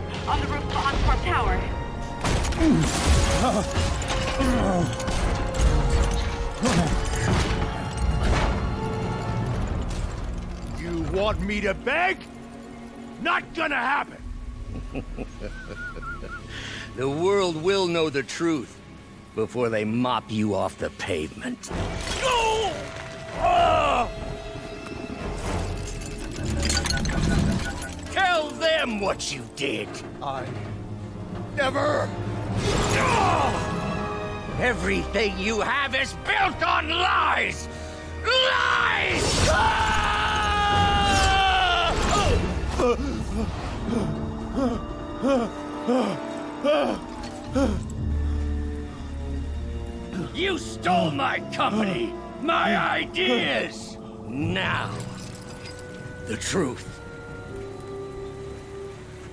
Held on the roof of Oscorp Tower. You want me to beg? Not gonna happen! The world will know the truth before they mop you off the pavement. Go! Them what you did. I never. Everything you have is built on lies! Lies! You stole my company, my ideas! Now, the truth.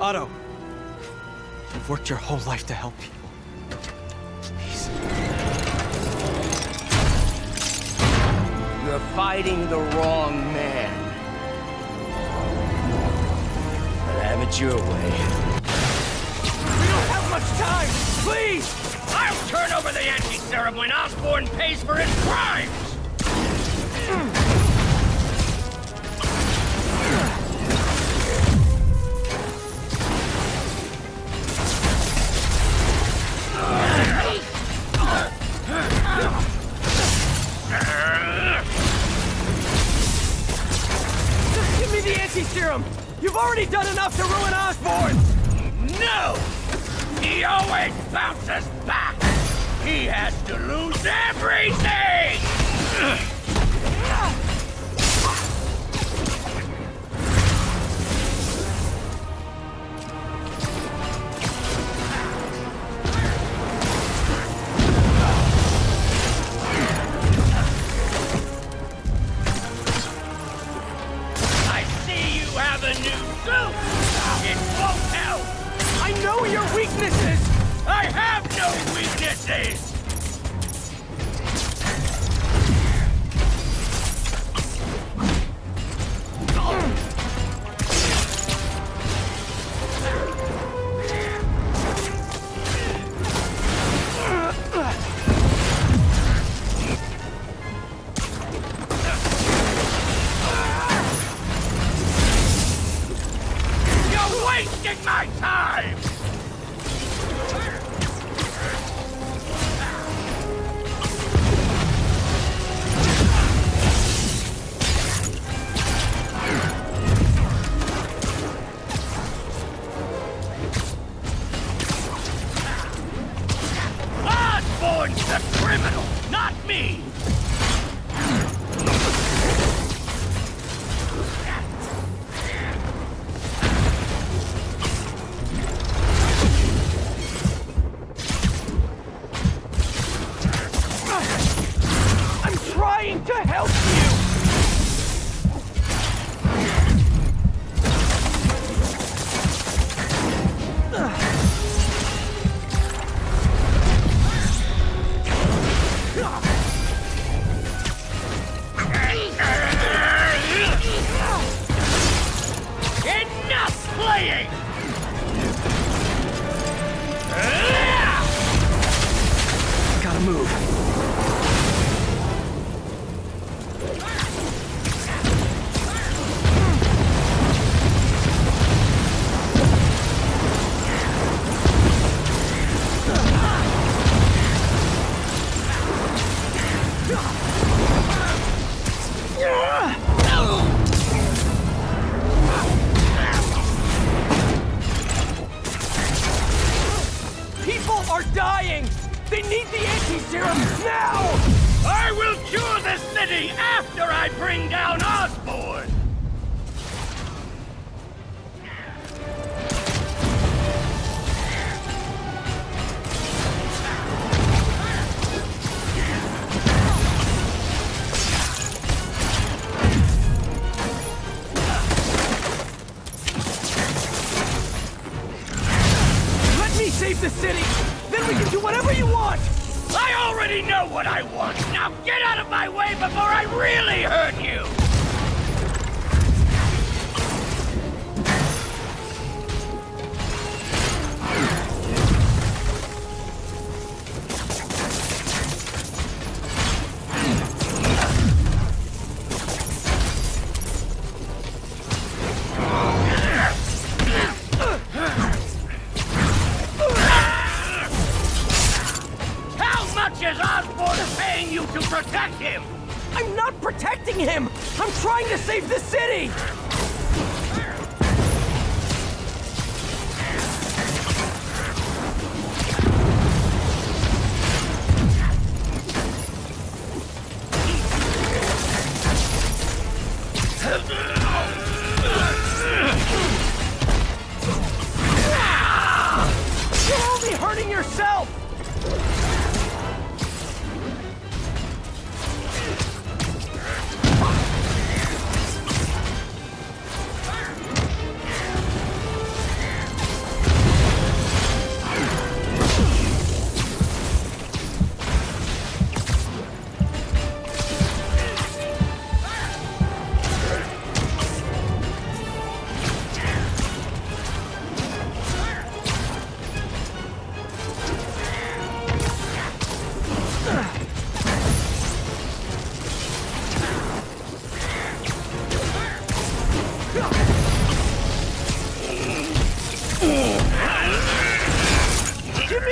Otto, you've worked your whole life to help people. You're fighting the wrong man. But have it your way. We don't have much time! Please! I'll turn over the anti-serum when Osborn pays for his crimes! Anti-serum! You've already done enough to ruin Osborn! No! He always bounces back! He has to lose everything! weaknesses!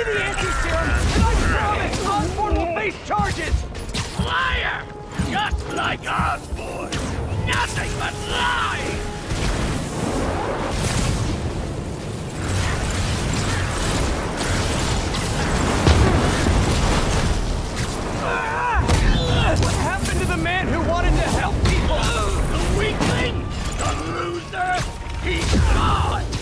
Me the anti-serum, and I promise Osborn will face charges! Liar! Just like Osborn! Nothing but lies! What happened to the man who wanted to help people? The weakling! The loser! He's gone!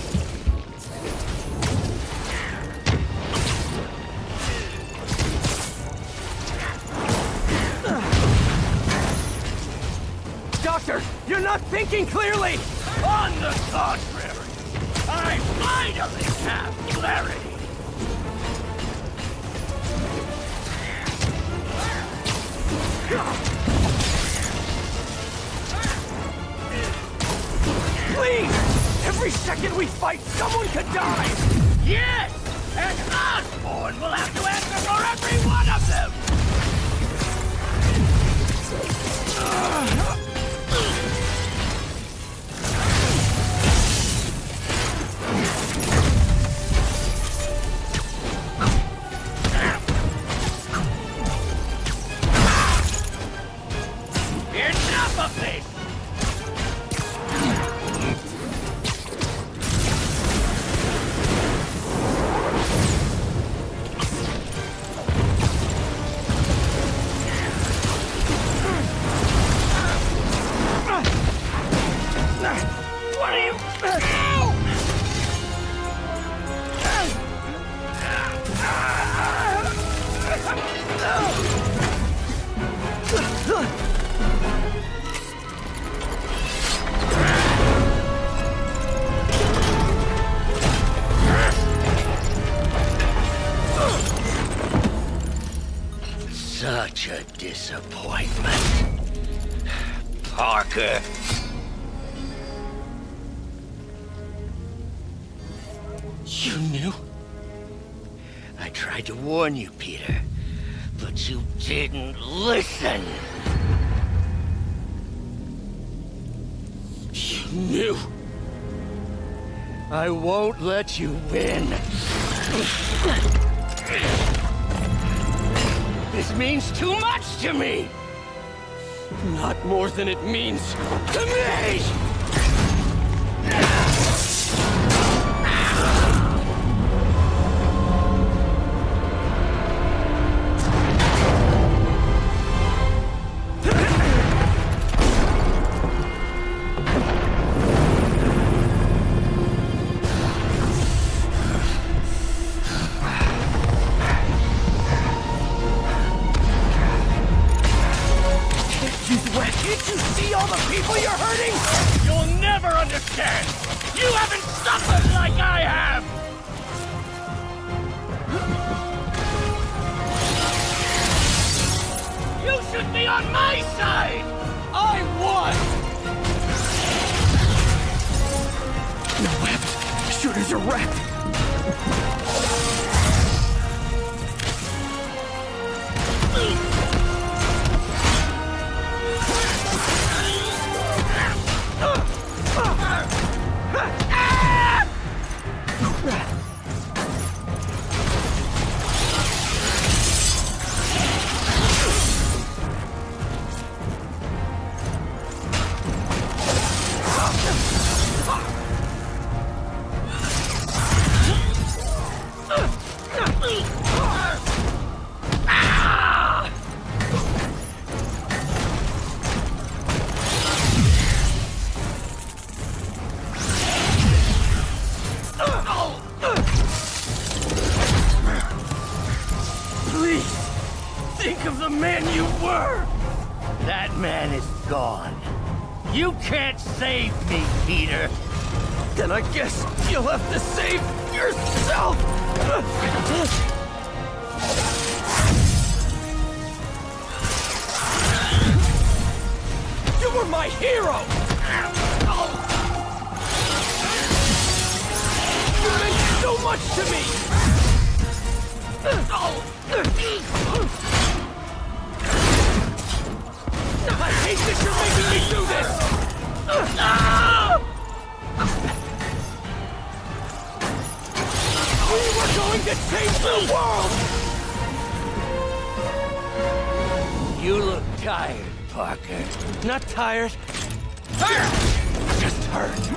Doctor, you're not thinking clearly! On the contrary, I finally have clarity! Please! Every second we fight, someone could die! Yes! And Osborn will have to answer for every one of them! Enough but you didn't listen. You knew. I won't let you win. This means too much to me! Not more than it means to me! Can't you see all the people you're hurting? You'll never understand! You haven't suffered like I have! You should be on my side! I won! No weapon. Shooters are wrecked. Hero! You meant so much to me! I hate that you're making me do this! We were going to change the world! You look tired, Parker. Not tired. Just hurt.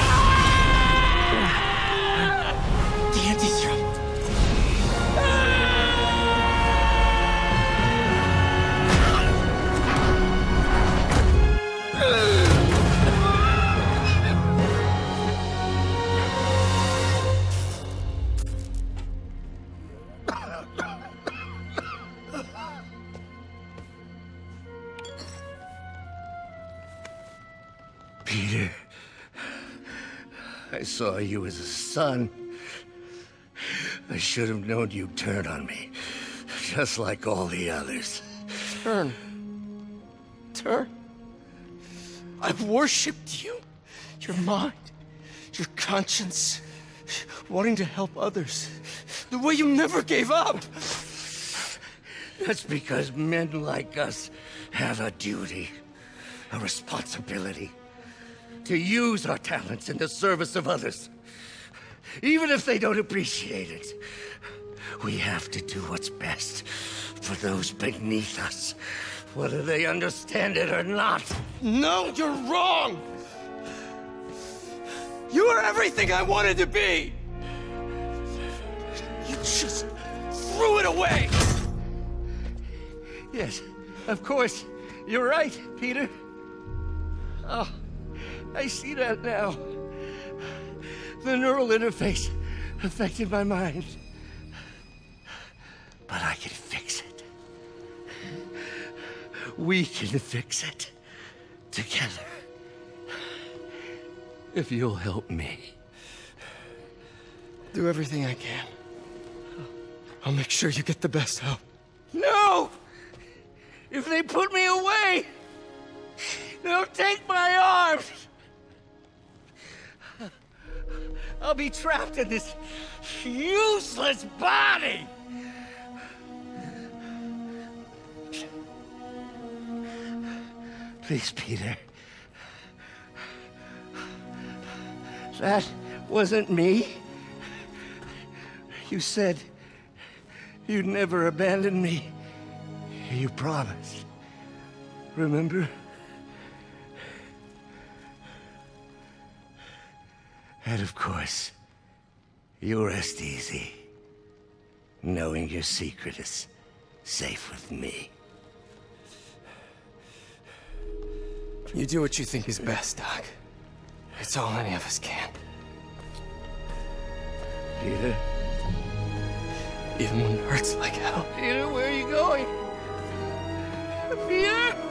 Peter, I saw you as a son. I should have known you'd turn on me, just like all the others. Turn. Turn. I've worshipped you. Your mind, your conscience, wanting to help others. The way you never gave up. That's because men like us have a duty, a responsibility to use our talents in the service of others. Even if they don't appreciate it, we have to do what's best for those beneath us, whether they understand it or not. No, you're wrong. You are everything I wanted to be. You just threw it away. Yes, of course. You're right, Peter. Oh, I see that now. The neural interface affected my mind. But I can fix it. We can fix it. Together. If you'll help me. Do everything I can. I'll make sure you get the best help. No! If they put me away, they'll take my arms. I'll be trapped in this useless body. Please, Peter. That wasn't me. You said you'd never abandon me. You promised. Remember? And of course, you rest easy, knowing your secret is safe with me. You do what you think is best, Doc. It's all any of us can. Peter? Even when it hurts like hell. Peter, where are you going? Peter?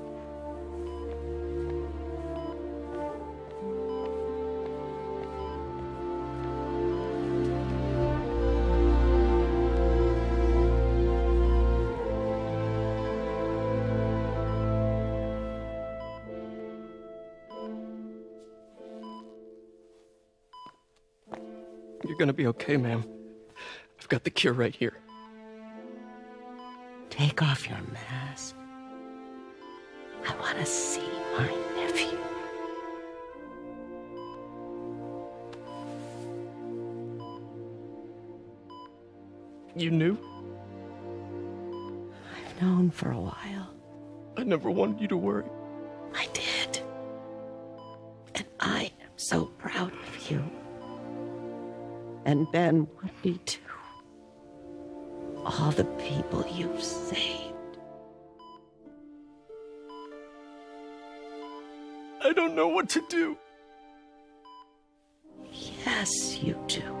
Gonna be okay, ma'am. I've got the cure right here. Take off your mask. I want to see my nephew. You knew? I've known for a while. I never wanted you to worry. And Ben what'd be too. All the people you've saved. I don't know what to do. Yes, you do.